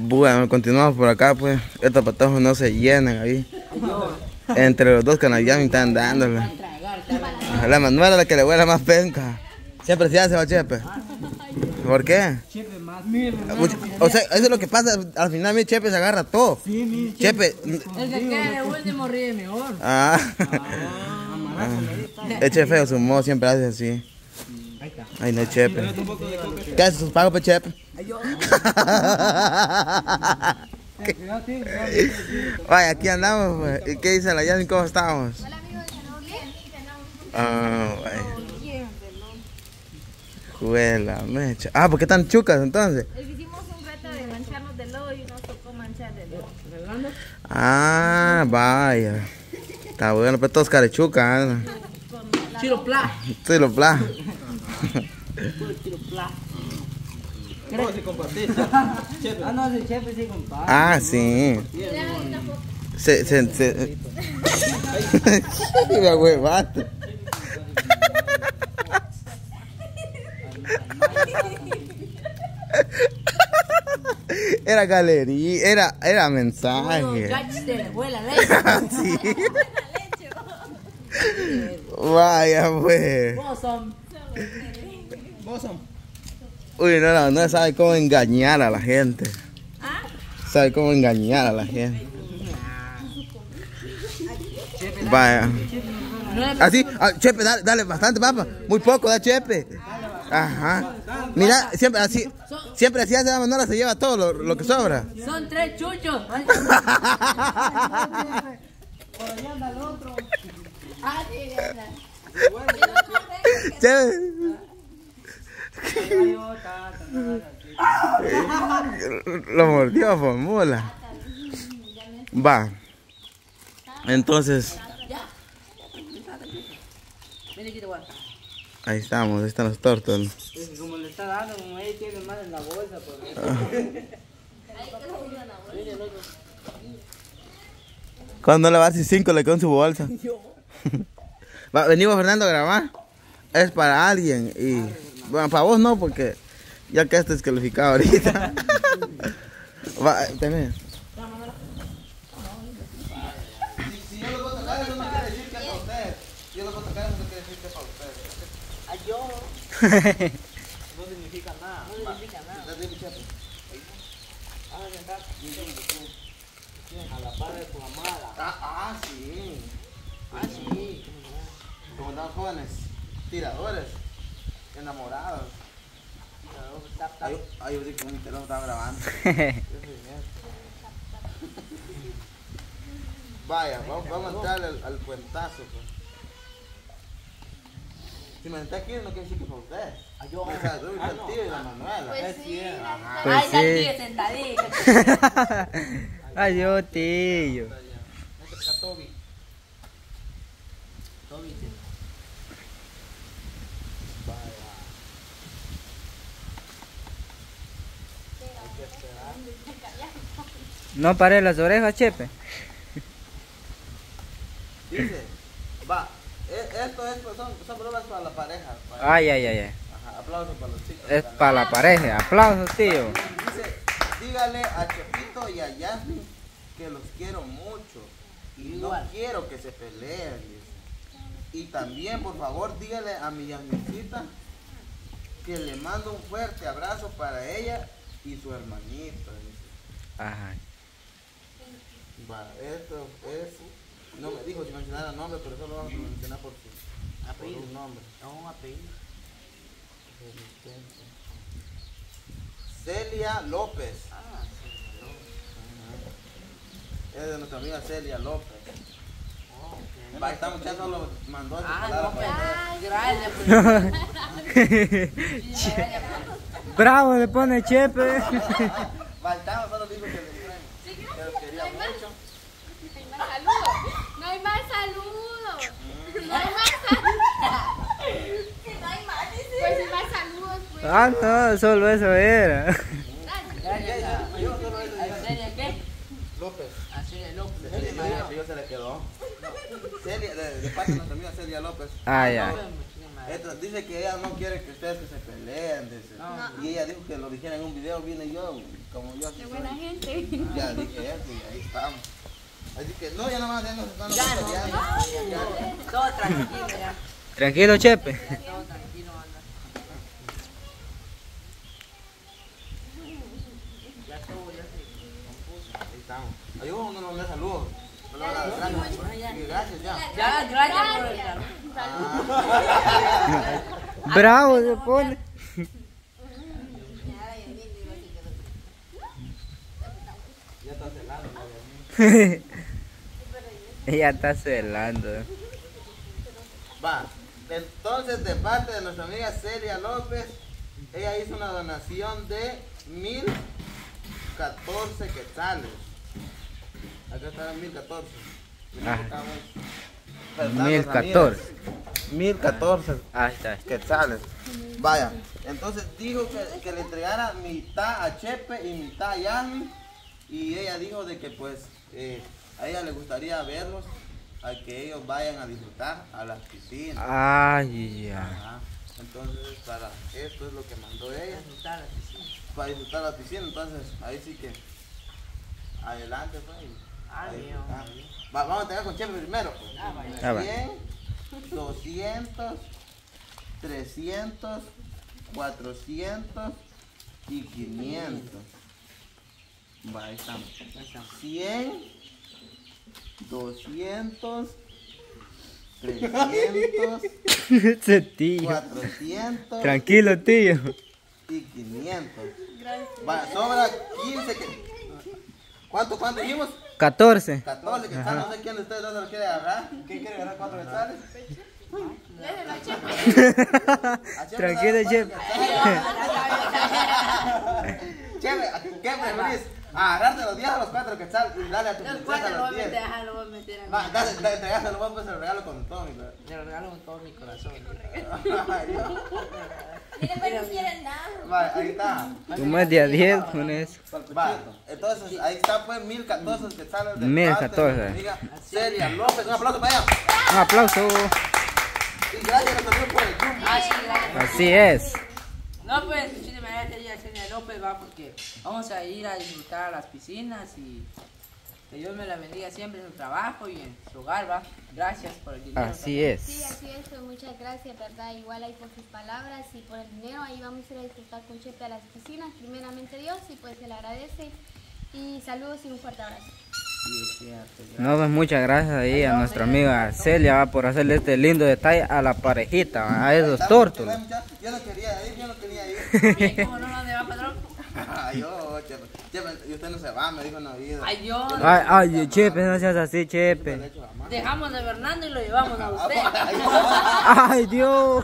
Bueno, continuamos por acá, pues. Estos patojos no se llenan ahí. Entre los dos canallas están dándole. La Manuela es la que le huele más penca. Siempre se hace, va Chepe. ¿Por qué? Chepe más, O sea, eso es lo que pasa. Al final mi Chepe se agarra todo. Sí, mi Chepe. El que quede último ríe mejor. Ah. Eche feo su modo, siempre hace así. Ay, no, Chepe. ¿Qué haces sus pagos, pe, Chepe? Vaya, aquí andamos, pues. ¿Y qué dice la Yanni? ¿Cómo estamos? Hola amigos, ¿están bien? Ah, vaya. Juela, mecha. Ah, ¿por qué tan chucas entonces? Hicimos un reto de mancharnos de lodo y nos tocó manchar de lodo. Ah, vaya. Está bueno, pues todos carechucas. ¿eh? Chiro pla. Sí, lo pla. No, si compartís. Ah, no, si Chepe sí comparte. Ah, sí. Se, se, se. Me. Era galería, era, era mensaje. Leche. Sí. Vaya, pues. Vos son. Vos son. Uy, no, no, no sabe cómo engañar a la gente. Sabe cómo engañar a la gente. Vaya. Así, ah, Chepe, dale, dale bastante, papá. Muy poco, da Chepe. Ajá. Mira, siempre así, siempre así hace la Manuela, se lleva todo lo, lo que sobra. Son tres chuchos. Por allá anda el otro. Ah. Chepe. Ay, oh, ta, ta, ta, Lo mordió, formula. Va. Entonces, ahí estamos, ahí están los tortos. Como le está dando, como tiene más en la bolsa. Por eso. Cuando le va a decir 5 le quedó en su bolsa. Va, venimos Fernando a grabar. Es para alguien y bueno, para vos no porque ya que este es calificado ahorita. Va, tenés. Si yo lo voy a tocar, eso no quiere decir que es para usted. Si yo lo voy a tocar, eso no quiere decir que es para usted. Ay, yo. No significa nada. No significa nada. A la par de tu amada. Ah, ah, sí. Ah, sí. Como estamos jóvenes, tiradores, enamorados. Ay, yo que mi teléfono estaba grabando. Vaya, vamos, vamos a entrar al, al cuentazo. Pues. Si me senté aquí no quiere decir que fue usted. Ay, yo. O sea, tú y el tío y la Manuela. Pues sí. Ajá. Ay, está aquí sentadito. Ay, yo, tío. Toby, sí. No paré las orejas, Chepe. Dice, va, e- esto es, son, son bromas para la pareja. para- Ay, ay, ay, ay. Ajá, aplausos para los chicos. Es para la pareja. Aplausos, tío. Dice, dígale a Chepito y a Yasmin que los quiero mucho y no Igual. quiero que se peleen. dice. Y también, por favor, dígale a mi Yasmincita que le mando un fuerte abrazo para ella y su hermanita. dice. Ajá. Va, esto es, no me dijo si mencionara nombre, pero solo vamos a mencionar por, su, por Apellido. un nombre. No, apellido. Celia López. Ah, Es de nuestra amiga Celia López. oh, ok. Va, esta muchacha lo mandó esa Ah, no, pues. Gracias, pues. Bravo, le pone Chepe. Faltaba solo dijo que le dijeran que los quería mucho. No hay más saludos. No hay más saludos. No hay más saludos. Que no hay más. Pues hay más saludos, pues. Ah, no, solo eso era. Gracias a- Yo solo eso ¿A Celia qué? López. A Celia López. Celia, yo, yo se le quedó. Celia, de, de parte de nuestra amiga Celia López. Ah, ya. Esto, dice que ella no quiere que ustedes que se peleen, dice. Y ella dijo que lo dijera en un video, viene yo. como yo. De buena gente. Ya dije eso y ahí estamos. Así que no, ya nomás ya nos están Ya no. peleando. Todo tranquilo ya. Tranquilo, Chepe. Todo tranquilo, anda. Ya estuvo, ya se Ahí estamos. Ahí uno no nos saludos. Gracias. Ya. Ya, gracias por el saludo. Ah, Bravo se pone. ya está celando. ya, Ella está celando. Va. Entonces, de parte de nuestra amiga Celia López, ella hizo una donación de 1014 quetzales. Acá están 1014. Ah. Perdón, 1014. 1014 Ahí está. quetzales. Vaya, entonces dijo que, que le entregara mitad a Chepe y mitad a Yami. Y ella dijo de que pues eh, a ella le gustaría verlos, a que ellos vayan a disfrutar a las piscinas. Ay, ya. Ajá. Entonces para esto es lo que mandó ella, Disfrutar la piscina. Para disfrutar la piscina. Entonces ahí sí que adelante pues. Ah. Va, vamos a entregar con Chepe primero. Pues. Ah, vaya. Ah, va. 100, 200, 300, 400 y 500. Va, ahí estamos. Ahí estamos. 100, 200, 300, Ese tío. 400 Tranquilo, tío. y 500. Va, sobra 15 que... ¿Cuánto, cuánto dijimos? 14. 14 que no sé quién de ustedes lo quiere agarrar. ¿Quién quiere agarrar cuatro quetzales? Déjenlo, chepe. ¿A Chepe Tranquilo, Chepe, ¿a ¿qué preferís? ¿Agarrarte los 10 a los 4 quetzales y darle a tu Los princesa cuatro lo los voy a 10? meter, ajá, lo voy a meter a mí. Va, dale, dale, entregáselo, vos, pues se lo regalo con todo mi bro. Le lo regalo con todo mi corazón. Va, ahí está. Como es de a 10 con eso. Va, entonces ahí está pues 1014 quetzales de 1014. parte de nuestra amiga Celia López. Un aplauso para ella. Un aplauso. Y gracias a por el Zoom. Así es. No, pues, López, va, porque vamos a ir a disfrutar a las piscinas y que Dios me la bendiga siempre en su trabajo y en su hogar, va. Gracias por el dinero. Así Sí, es. así es, pues, muchas gracias, ¿verdad? Igual ahí por sus palabras y por el dinero, ahí vamos a ir a disfrutar con Chepe a las piscinas, primeramente Dios, y pues se le agradece. Y saludos y un fuerte abrazo. Sí. No, pues muchas gracias ahí a nuestra amiga Celia va, por hacerle este lindo detalle a la parejita, va, a esos tórtolos. Yo no quería ir, yo no quería ir. Bien, ¿Cómo no dónde va, padrón? Ay, yo, Chepe, Chepe, y usted no se va, me dijo no oído. Ay, yo. Ay, ay, Chepe, no seas así, Chepe. la. Dejamos de Fernando y lo llevamos a usted. Ay, Dios.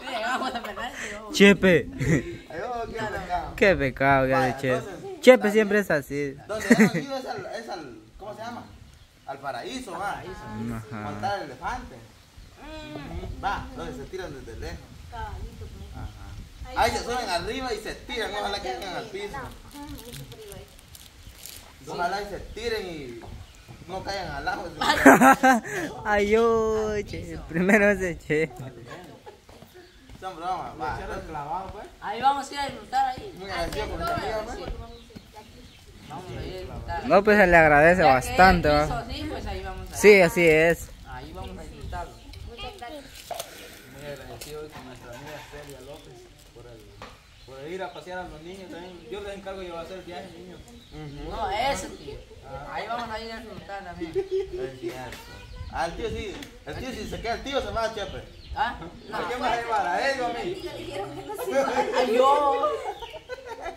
Dejamos de Fernando y lo llevamos. Chepe. Ay, oh, qué pecado. Qué pecado que Vaya, hace Chepe. entonces, Chepe siempre es así. Donde ido es al, es al, ¿cómo se llama? Al paraíso, va. Ajá. Montar el elefante. Va, donde se tiran desde lejos. Ahí se suben arriba y se tiran, ojalá que caigan al piso. Ojalá y se tiren y no caigan al agua. Ay, yo, Chepe. Primero ese Chepe. Son bromas, va. Ahí vamos a ir a disfrutar ahí. Muy agradecido con nuestra amiga, pues. Vamos a ir a disfrutar. No, pues se le agradece bastante, así, pues ahí vamos a ir. Sí, así es. Ahí vamos a disfrutarlo. Muchas gracias. Muy agradecido con nuestra amiga Celia López por, el, por ir a pasear a los niños también. Yo les encargo de hacer el viaje, niños. No, ese tío. Ahí vamos a ir a disfrutar también. Es cierto. Ah, el tío sí, el tío si se queda el tío se va a Chepe. ¿Ah? ¿A quién vas a llevar? ¿A él o a mí? Ay, yo.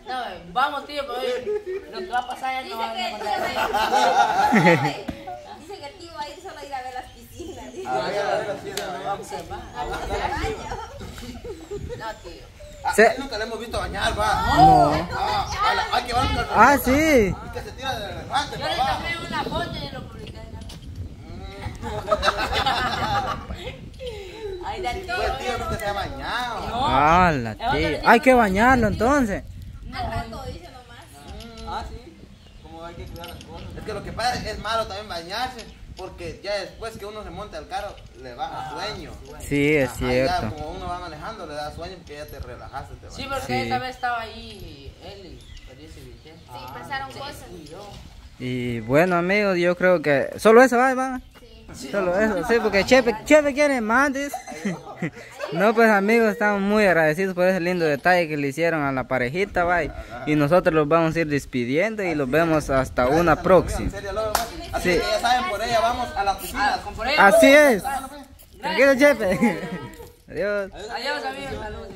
No, vamos, tío, pero lo que va a pasar ya no va a. Dice que el tío va a ir solo a ir a ver las piscinas. A ver, a ver, así es, No ¿no? vamos a va. No, tío. Ah, Se- nunca le hemos visto bañar, va. No. Ah, a la- hay que un Ah, sí. Que se tira del elefante, Yo le tomé una foto y lo publiqué. Ahí da el tío. Pues el tío nunca se ha bañado. No. Ah, la tía. Hay que bañarlo entonces. Al rato dice nomás. Ah, sí. Como hay que cuidar las cosas. Es que lo que pasa es que es malo también bañarse porque ya después que uno se monta al carro, le baja sueño. Sí, es Ajá, ya cierto. como uno va manejando, le da sueño porque ya te relajaste. Te Sí, porque Sí. esa vez estaba ahí él y. Sí, pasaron cosas. Y bueno amigos, yo creo que solo eso va, va. Sí. Solo eso, sí, porque Chepe, Chepe quiere más. No, pues amigos, estamos muy agradecidos por ese lindo detalle que le hicieron a la parejita, va. Y nosotros los vamos a ir despidiendo y los vemos hasta una próxima. Así Sí. que ya saben, por ella vamos a la piscina. Así es. Tranquilo, Chepe. Adiós. Adiós amigos, saludos.